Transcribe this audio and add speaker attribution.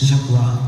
Speaker 1: Jaguar.